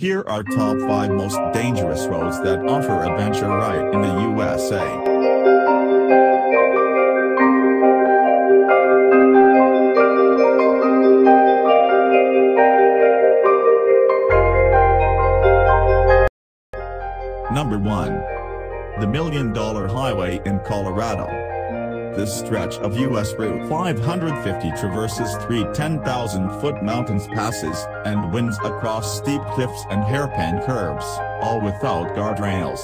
Here are top 5 most dangerous roads that offer adventure right in the USA. Number 1. The Million Dollar Highway in Colorado. This stretch of U.S. Route 550 traverses three 10,000-foot mountains passes, and winds across steep cliffs and hairpin curves, all without guardrails.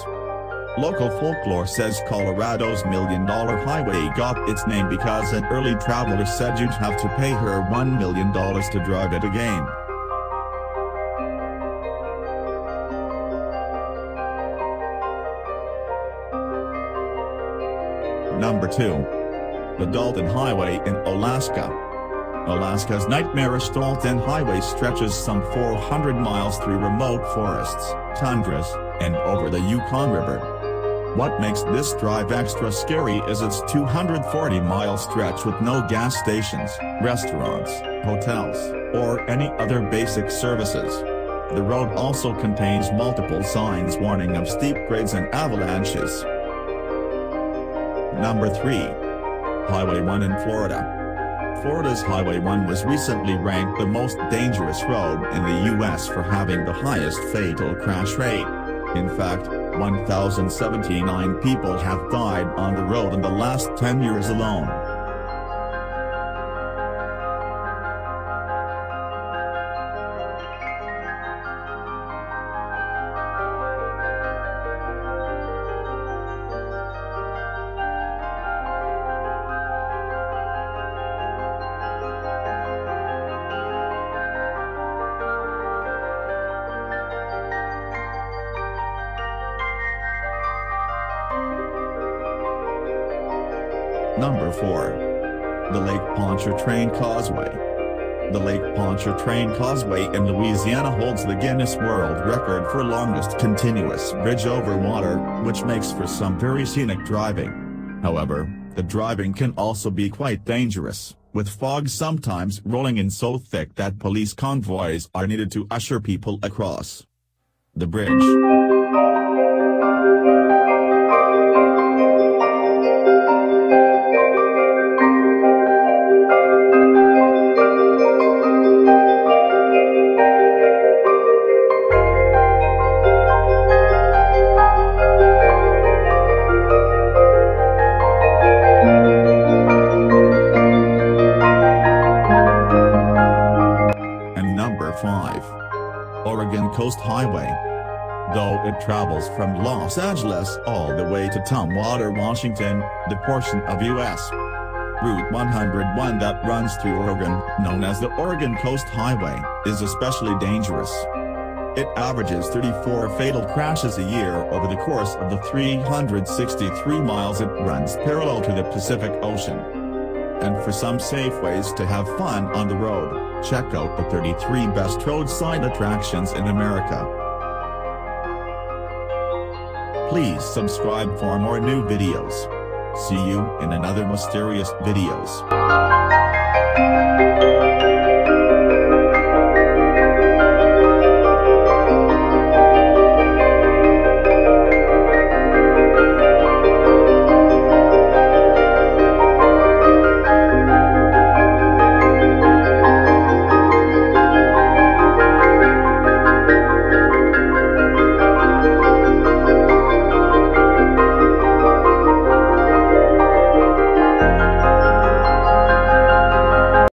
Local folklore says Colorado's Million Dollar Highway got its name because an early traveler said you'd have to pay her $1 million to drive it again. Number 2. The Dalton Highway in Alaska. Alaska's nightmarish Dalton Highway stretches some 400 miles through remote forests, tundras, and over the Yukon River. What makes this drive extra scary is its 240-mile stretch with no gas stations, restaurants, hotels, or any other basic services. The road also contains multiple signs warning of steep grades and avalanches. Number 3. Highway 1 in Florida. Florida's Highway 1 was recently ranked the most dangerous road in the U.S. for having the highest fatal crash rate. In fact, 1,079 people have died on the road in the last 10 years alone. Number 4. The Lake Pontchartrain Causeway. The Lake Pontchartrain Causeway in Louisiana holds the Guinness World Record for longest continuous bridge over water, which makes for some very scenic driving. However, the driving can also be quite dangerous, with fog sometimes rolling in so thick that police convoys are needed to usher people across. The bridge. Coast Highway. Though it travels from Los Angeles all the way to Tumwater, Washington, the portion of U.S. Route 101 that runs through Oregon, known as the Oregon Coast Highway, is especially dangerous. It averages 34 fatal crashes a year over the course of the 363 miles it runs parallel to the Pacific Ocean. And for some safe ways to have fun on the road, check out the 33 best roadside attractions in America. Please subscribe for more new videos. See you in another mysterious videos.